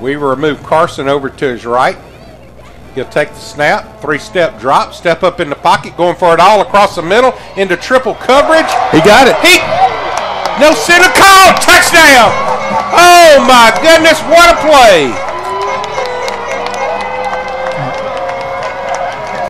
We will move Carson over to his right. He'll take the snap, three step drop, step up in the pocket, going for it all across the middle into triple coverage. He got it. He no center call, touchdown! Oh my goodness, what a play!